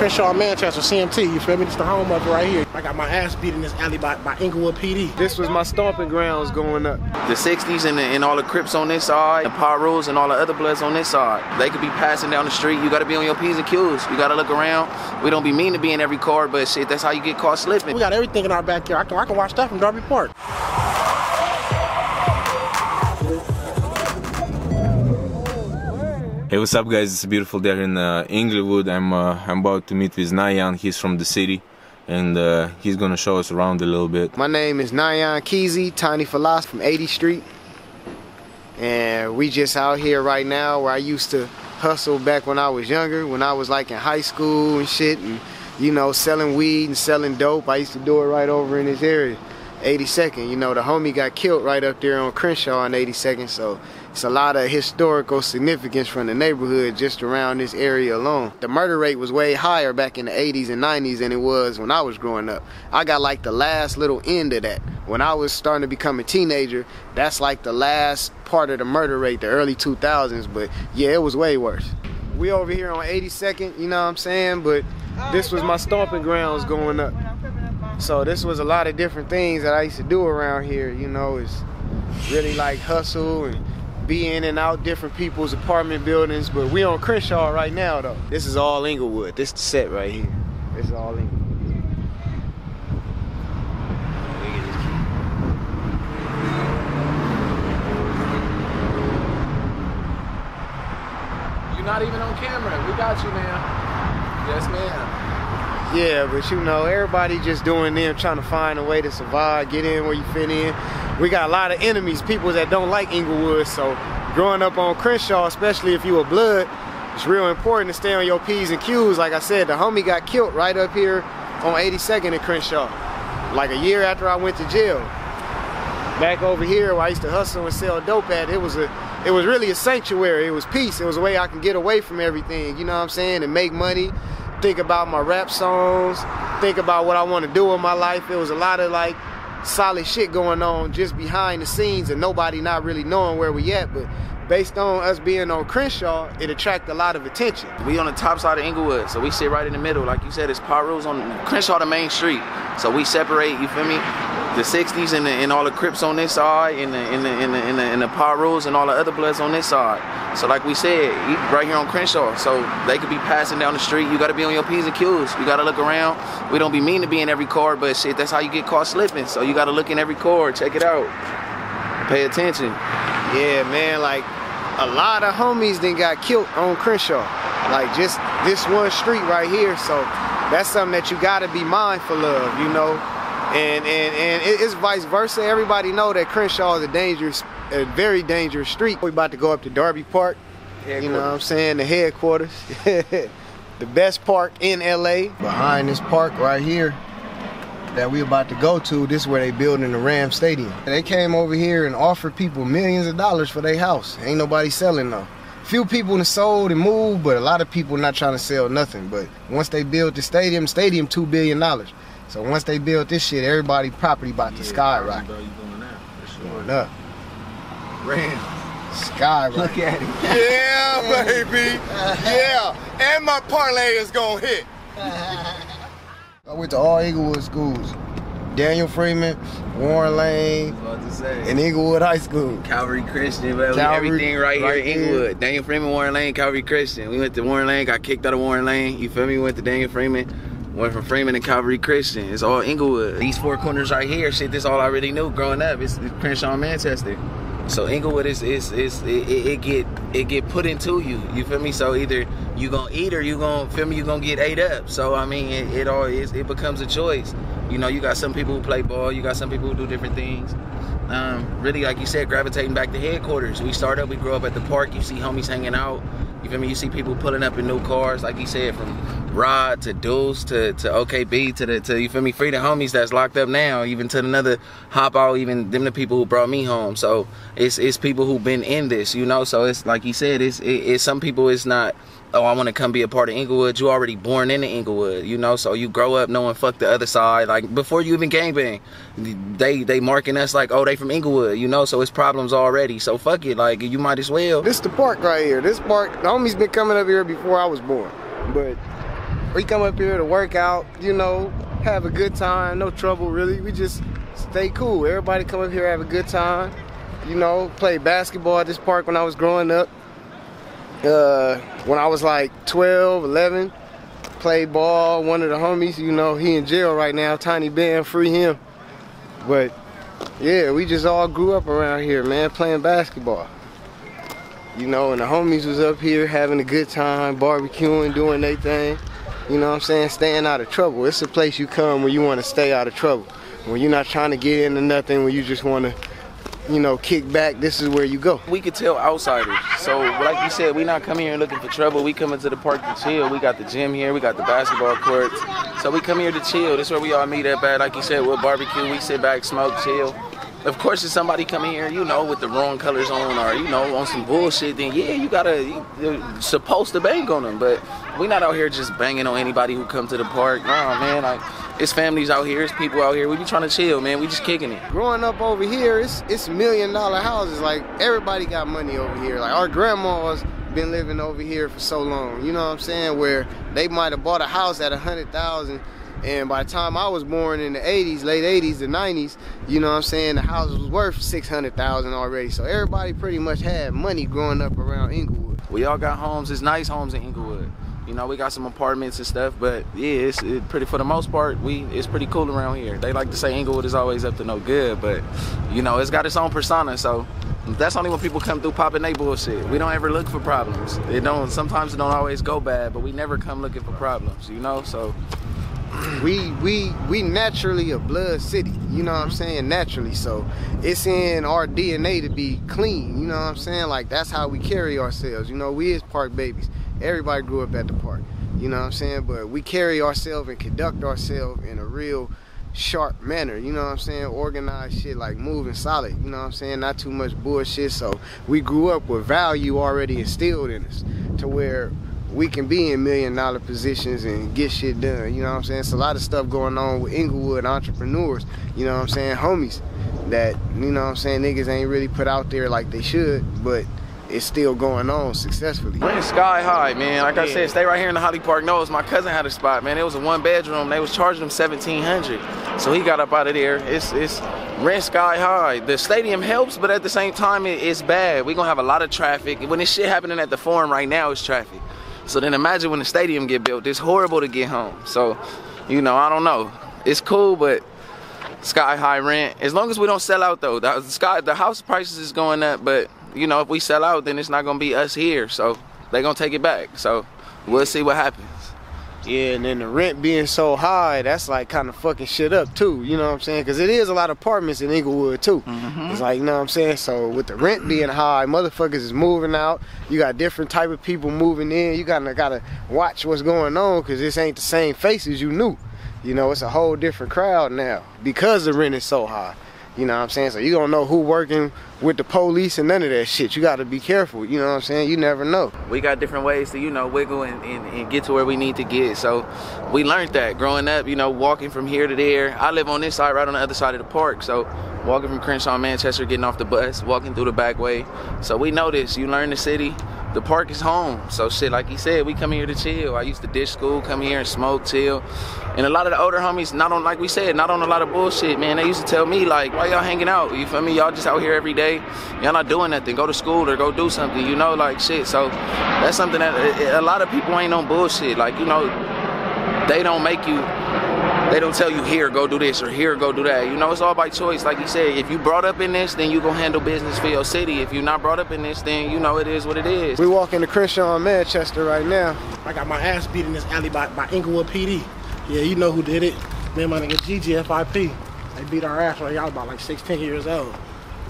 Crenshaw, Manchester, CMT, you feel me? It's the home of it right here. I got my ass beat in this alley by, by Inglewood PD. This was my stomping grounds going up. The 60s and, the, and all the Crips on this side, the Pyros and all the other Bloods on this side. They could be passing down the street. You gotta be on your P's and Q's. You gotta look around. We don't be mean to be in every car, but shit, that's how you get caught slipping. We got everything in our backyard. I can, I can watch that from Darby Park. Hey, what's up, guys? It's a beautiful day in uh, Inglewood. I'm uh, I'm about to meet with Nayan. He's from the city, and uh, he's gonna show us around a little bit. My name is Nayan Kessee, Tiny Philosophy from 80th Street, and we just out here right now where I used to hustle back when I was younger, when I was like in high school and shit, and you know selling weed and selling dope. I used to do it right over in this area. 82nd, you know, the homie got killed right up there on Crenshaw on 82nd, so it's a lot of historical significance from the neighborhood just around this area alone. The murder rate was way higher back in the 80s and 90s than it was when I was growing up. I got like the last little end of that. When I was starting to become a teenager, that's like the last part of the murder rate, the early 2000s, but yeah, it was way worse. We over here on 82nd, you know what I'm saying, but this was my stomping grounds going up. So this was a lot of different things that I used to do around here, you know, it's really like hustle and be in and out different people's apartment buildings, but we on Crenshaw right now though. This is all Inglewood. This is the set right here. This is all Inglewood. You're not even on camera. We got you now. Yes, ma'am. Yeah, but you know, everybody just doing them, trying to find a way to survive, get in where you fit in. We got a lot of enemies, people that don't like Inglewood, so growing up on Crenshaw, especially if you a blood, it's real important to stay on your P's and Q's. Like I said, the homie got killed right up here on 82nd in Crenshaw, like a year after I went to jail. Back over here where I used to hustle and sell dope at, it was a it was really a sanctuary. It was peace. It was a way I could get away from everything, you know what I'm saying, and make money, think about my rap songs, think about what I want to do in my life. It was a lot of like solid shit going on just behind the scenes and nobody not really knowing where we at, but based on us being on Crenshaw, it attracted a lot of attention. We on the top side of Inglewood, so we sit right in the middle. Like you said, it's Pyros on Crenshaw, the main street. So we separate, you feel me? The 60s and, and all the Crips on this side, and the, and the, the, the, the Pyros and all the other Bloods on this side. So like we said, right here on Crenshaw, so they could be passing down the street. You gotta be on your P's and Q's. You gotta look around. We don't be mean to be in every car, but shit, that's how you get caught slipping. So you gotta look in every car, check it out. Pay attention. Yeah, man, like a lot of homies then got killed on Crenshaw. Like just this one street right here. So that's something that you gotta be mindful of, you know. And and and it's vice versa. Everybody know that Crenshaw is a dangerous, a very dangerous street. We about to go up to Darby Park. You know what I'm saying? The headquarters. the best park in LA. Behind this park right here that we about to go to, this is where they building the Ram Stadium. They came over here and offered people millions of dollars for their house. Ain't nobody selling though. Few people sold and moved, but a lot of people not trying to sell nothing. But once they build the stadium, stadium two billion dollars. So once they build this shit, everybody property about to skyrocket. Bro, you going up. For sure. Going up. Ram. Skyrocket. Look at it. Yeah, baby. Yeah. And my parlay is gonna hit. I went to all Inglewood schools. Daniel Freeman, Warren Lane, What and Inglewood High School. Calvary Christian, bro. Calvary, Everything right, right here in here. Inglewood. Daniel Freeman, Warren Lane, Calvary Christian. We went to Warren Lane, got kicked out of Warren Lane. You feel me? We went to Daniel Freeman, went from Freeman and Calvary Christian. It's all Inglewood. These four corners right here, shit, this all I really knew growing up. It's, it's Crenshaw, Manchester. So Inglewood is is is it, it, get it get put into you. You feel me? So either you gonna eat or you gonna feel me. You gonna get ate up. So I mean, it, it all is it becomes a choice. You know, you got some people who play ball. You got some people who do different things. Um, really, like you said, gravitating back to headquarters. We start up, we grow up at the park. You see homies hanging out. You feel me? You see people pulling up in new cars, like you said, from Rod to Deuce to, to OKB to the to you feel me, free the homies that's locked up now, even to another hop out, even them the people who brought me home. So it's it's people who've been in this, you know. So it's like you said, it's it, it's some people it's not. Oh, I want to come be a part of Inglewood. You already born into Inglewood, you know. So you grow up knowing fuck the other side. Like before you even gangbang, they they marking us like oh they from Inglewood, you know. So it's problems already. So fuck it, like you might as well. This the park right here. This park, the homies been coming up here before I was born. But we come up here to work out, you know, have a good time, no trouble really. We just stay cool. Everybody come up here have a good time. You know, play basketball at this park when I was growing up. Uh, when I was like 12, 11, played ball. One of the homies, you know, he in jail right now. Tiny Ben, free him. But yeah, we just all grew up around here, man, playing basketball. You know, and the homies was up here having a good time, barbecuing, doing their thing. You know what I'm saying? Staying out of trouble. It's a place you come when you want to stay out of trouble. When you're not trying to get into nothing, when you just want to, you know, kick back, this is where you go. We could tell outsiders. So, like you said, we not coming here looking for trouble. We coming to the park to chill. We got the gym here. We got the basketball courts. So we come here to chill. This is where we all meet up at. Like you said, with barbecue, we sit back, smoke, chill. Of course, if somebody coming here, you know, with the wrong colors on or, you know, on some bullshit, then yeah, you gotta, you, you're supposed to bang on them. But we not out here just banging on anybody who come to the park. Nah, man, like, it's families out here, it's people out here. We be trying to chill, man. We just kicking it. Growing up over here, it's it's million dollar houses. Like everybody got money over here. Like our grandmas been living over here for so long. You know what I'm saying? Where they might have bought a house at a hundred thousand and by the time I was born in the 80s, late 80s, the 90s, you know what I'm saying, the house was worth 600,000 already. So everybody pretty much had money growing up around Inglewood. We all got homes. It's nice homes in Inglewood. You know, we got some apartments and stuff, but yeah, it's it pretty for the most part. We it's pretty cool around here. They like to say Inglewood is always up to no good, but you know, it's got its own persona. So that's only when people come through popping they bullshit. We don't ever look for problems. It don't. Sometimes it don't always go bad, but we never come looking for problems. You know, so we we we naturally a blood city you know what i'm mm-hmm. saying naturally so it's in our dna to be clean you know what i'm saying like that's how we carry ourselves you know we is park babies everybody grew up at the park you know what i'm saying? But we carry ourselves and conduct ourselves in a real sharp manner you know what i'm saying? Organized shit like moving solid you know what i'm saying? Not too much bullshit. So we grew up with value already instilled in us to where we can be in million dollar positions and get shit done. You know what I'm saying? It's a lot of stuff going on with Inglewood entrepreneurs, you know what I'm saying, homies that, you know what I'm saying, niggas ain't really put out there like they should, but it's still going on successfully. Rent sky high, man. Like I said, stay right here in the Holly Park Nose. My cousin had a spot, man. It was a one bedroom. They was charging him 1700 So he got up out of there. It's it's rent sky high. The stadium helps, but at the same time, it, it's bad. we going to have a lot of traffic. When this shit happening at the forum right now, it's traffic. So then imagine when the stadium get built. It's horrible to get home. So, you know, I don't know. It's cool, but sky high rent. As long as we don't sell out though. The sky the house prices is going up, but you know, if we sell out, then it's not gonna be us here. So they gonna take it back. So we'll see what happens. Yeah, and then the rent being so high, that's like kind of fucking shit up too. You know what I'm saying? Because it is a lot of apartments in Inglewood too. Mm-hmm. It's like you know what I'm saying. So with the rent being high, motherfuckers is moving out. You got different type of people moving in. You gotta gotta watch what's going on because this ain't the same faces you knew. You know, it's a whole different crowd now because the rent is so high. You know what I'm saying? So you don't know who working with the police and none of that shit. You got to be careful. You know what I'm saying? You never know. We got different ways to, you know, wiggle and, and, and, get to where we need to get. So we learned that growing up, you know, walking from here to there. I live on this side, right on the other side of the park. So walking from Crenshaw, Manchester, getting off the bus, walking through the back way. So we know this. You learn the city the park is home. So shit, like he said, we come here to chill. I used to dish school, come here and smoke, chill. And a lot of the older homies, not on like we said, not on a lot of bullshit, man. They used to tell me like, why y'all hanging out? You feel me? Y'all just out here every day. Y'all not doing nothing. Go to school or go do something. You know, like shit. So that's something that a lot of people ain't on bullshit. Like you know, they don't make you they don't tell you here go do this or here go do that. You know, it's all by choice. Like you said, if you brought up in this, then you gonna handle business for your city. If you're not brought up in this, then you know it is what it is. We walk into Crenshaw in Manchester right now. I got my ass beat in this alley by, by Inglewood PD. Yeah, you know who did it. Man, my nigga GGFIP. They beat our ass when y'all about like 16 years old.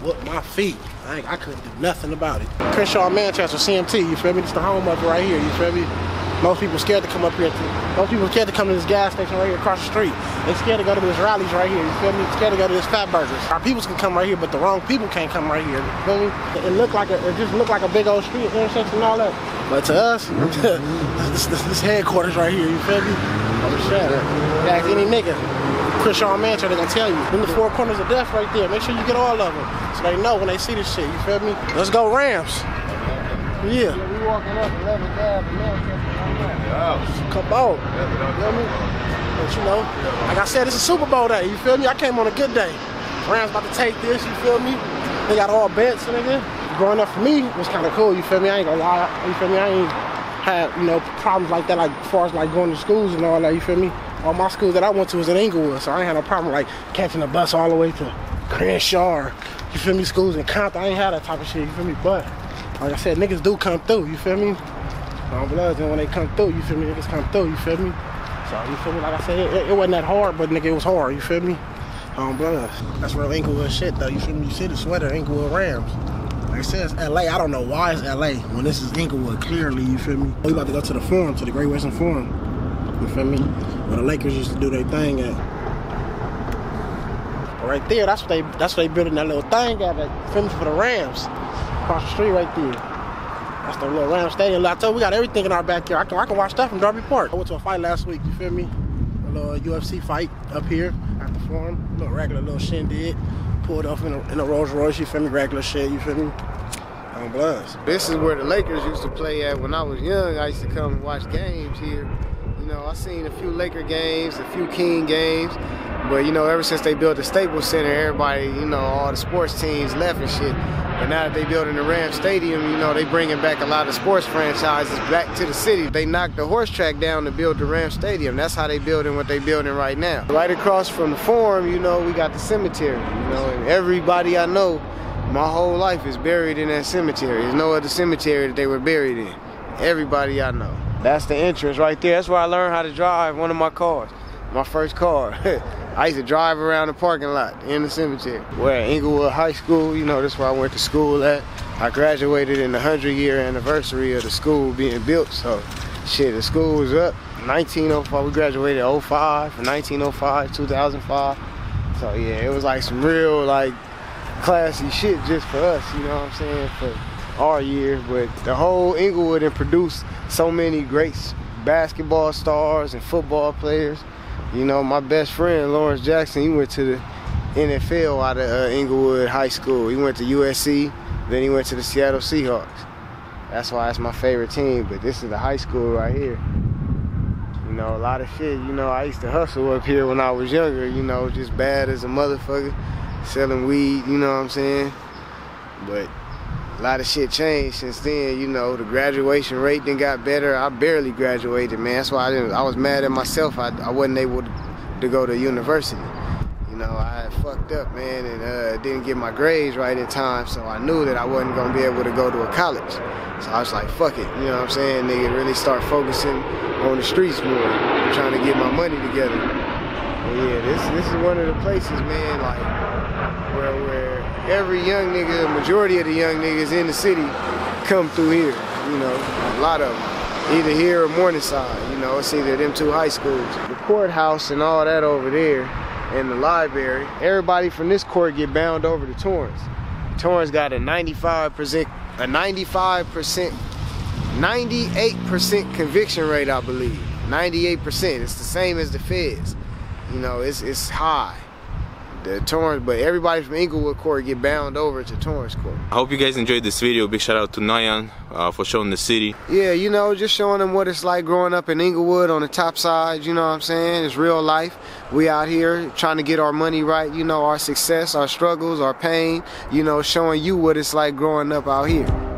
Whoop my feet. I, I couldn't do nothing about it. Crenshaw, Manchester, CMT, you feel me? It's the home of right here, you feel me? Most people scared to come up here. To, most people scared to come to this gas station right here across the street. They scared to go to this Rally's right here. You feel me? Scared to go to this Fat Burgers. Our people can come right here, but the wrong people can't come right here. You feel me? It looked like a, it just looked like a big old street intersection and all that. But to us, this, this, this, headquarters right here. You feel me? Oh shit. You ask any nigga. Crenshaw Mansion, they're gonna tell you. In the four corners of death right there. Make sure you get all of them. So they know when they see this shit, you feel me? Let's go Rams. Yeah. yeah we walking up 11th Ave, Come on. You feel me? But you know, like I said, it's a Super Bowl day. You feel me? I came on a good day. Rams about to take this. You feel me? They got all bets, nigga. Growing up for me was kind of cool. You feel me? I ain't gonna lie. You feel me? I ain't had you know problems like that, like as far as like going to schools and all that. You feel me? All my schools that I went to was in Inglewood, so I ain't had no problem like catching a bus all the way to Crenshaw. Or, you feel me? Schools in Compton. I ain't had that type of shit. You feel me? But like I said, niggas do come through. You feel me? On bloods, and when they come through, you feel me? Niggas come through. You feel me? So you feel me? Like I said, it, it wasn't that hard, but nigga, it was hard. You feel me? On bloods. That's real Inglewood shit, though. You feel me? You see the sweater, Inglewood Rams. Like I said, it's LA. I don't know why it's LA when this is Inglewood. Clearly, you feel me? We about to go to the Forum, to the Great Western Forum. You feel me? Where the Lakers used to do their thing at. Right there, that's what they that's what they building that little thing at. That feel me for the Rams. Across the street right there. That's the little Ram Stadium. I told you, we got everything in our backyard. I can, I can watch stuff from Darby Park. I went to a fight last week, you feel me? A little UFC fight up here at the forum. A little regular little shindig. Pulled off in a, in a Rolls Royce, you feel me? Regular shit, you feel me? On Bloods. This is where the Lakers used to play at when I was young. I used to come and watch games here. You know, I seen a few Laker games, a few King games, but you know, ever since they built the Staples Center, everybody, you know, all the sports teams left and shit. But now that they building the Ram Stadium, you know, they bringing back a lot of sports franchises back to the city. They knocked the horse track down to build the Ram Stadium. That's how they building what they building right now. Right across from the Forum, you know, we got the cemetery. You know, and everybody I know, my whole life is buried in that cemetery. There's no other cemetery that they were buried in. Everybody I know. That's the entrance right there. That's where I learned how to drive one of my cars. My first car. I used to drive around the parking lot in the cemetery. We're at Inglewood High School, you know, that's where I went to school at. I graduated in the 100 year anniversary of the school being built, so shit, the school was up. 1905, we graduated 05, 1905, 2005. So yeah, it was like some real like classy shit just for us, you know what I'm saying, for our year. But the whole Inglewood and produced so many great basketball stars and football players. You know, my best friend Lawrence Jackson, he went to the NFL out of uh, High School. He went to USC, then he went to the Seattle Seahawks. That's why it's my favorite team. But this is the high school right here. You know, a lot of shit. You know, I used to hustle up here when I was younger. You know, just bad as a motherfucker, selling weed. You know what I'm saying? But a lot of shit changed since then. You know, the graduation rate then got better. I barely graduated, man. That's why I didn't. I was mad at myself. I, I wasn't able to, go to university. You know, I fucked up, man, and uh, didn't get my grades right in time. So I knew that I wasn't gonna be able to go to a college. So I was like, fuck it. You know what I'm saying? Nigga, really start focusing on the streets more, trying to get my money together. But yeah, this this is one of the places, man, like every young nigga, majority of the young niggas in the city come through here. You know, a lot of them. Either here or Morningside. You know, it's either them two high schools. The courthouse and all that over there and the library. Everybody from this court get bound over to Torrance. Torrance got a 95%, a 95%, 98% conviction rate, I believe. 98%. It's the same as the feds. You know, it's it's high. The Torrance, but everybody from Inglewood Court get bound over to Torrance Court. I hope you guys enjoyed this video. Big shout out to Nayan uh, for showing the city. Yeah, you know, just showing them what it's like growing up in Inglewood on the top side, you know what I'm saying? It's real life. We out here trying to get our money right, you know, our success, our struggles, our pain, you know, showing you what it's like growing up out here.